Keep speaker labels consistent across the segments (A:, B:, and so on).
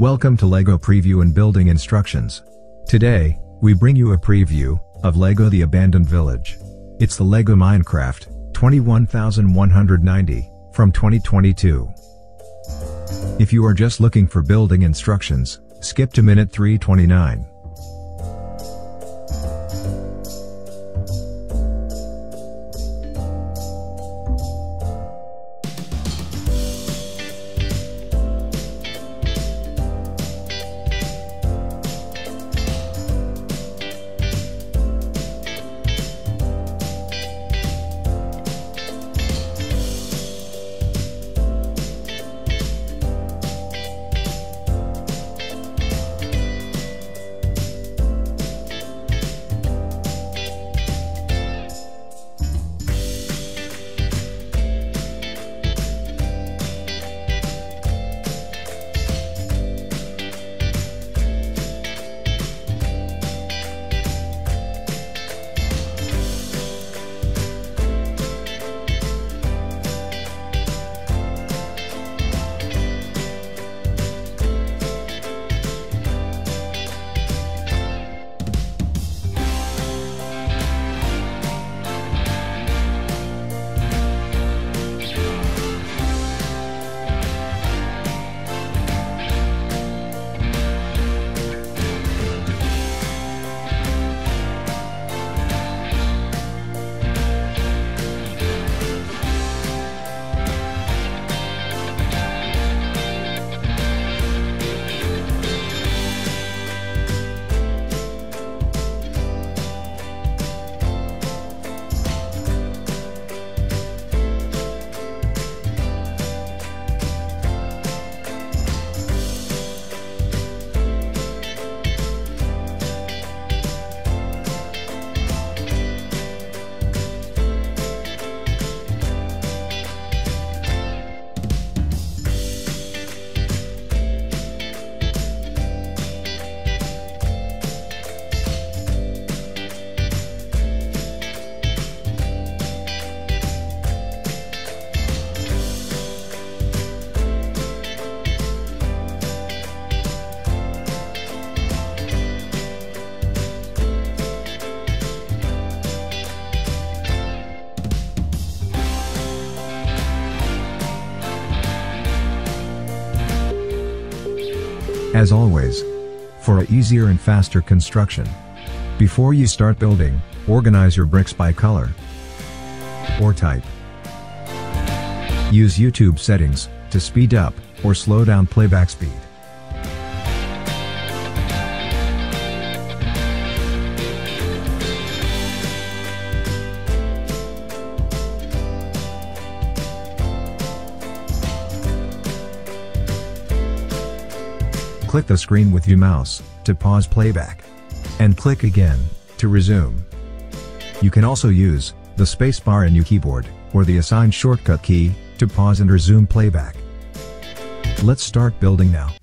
A: Welcome to LEGO Preview and Building Instructions. Today, we bring you a preview of LEGO The Abandoned Village. It's the LEGO Minecraft 21190 from 2022. If you are just looking for building instructions, skip to minute 329. As always, for a easier and faster construction. Before you start building, organize your bricks by color or type. Use YouTube settings to speed up or slow down playback speed. Click the screen with your mouse to pause playback. And click again to resume. You can also use the spacebar in your keyboard or the assigned shortcut key to pause and resume playback. Let's start building now.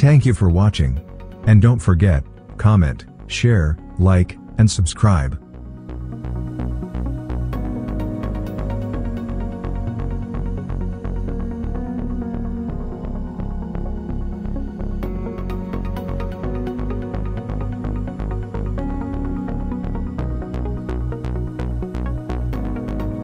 A: Thank you for watching. And don't forget, comment, share, like, and subscribe.